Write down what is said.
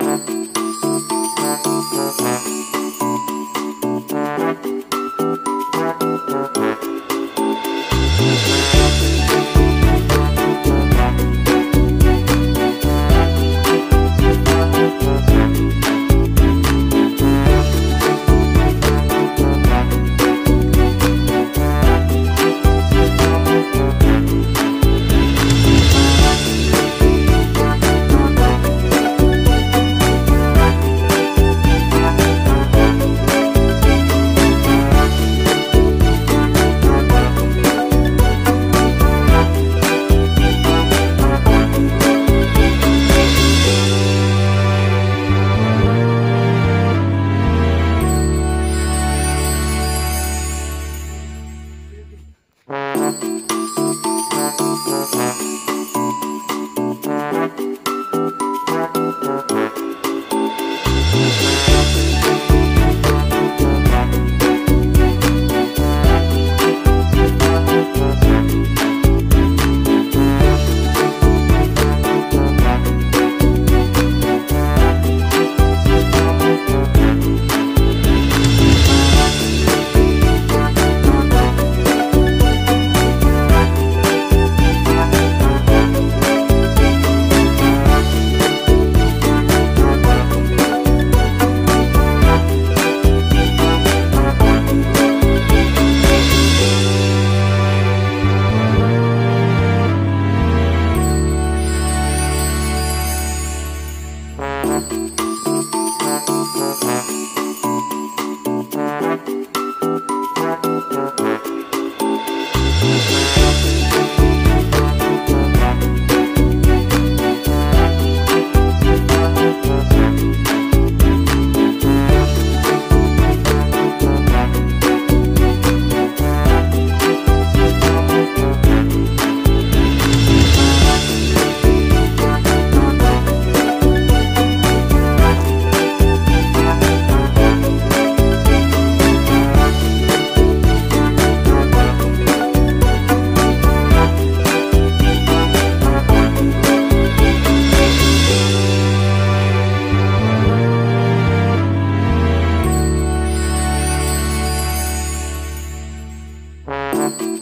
Música Thank you. Thank you. Música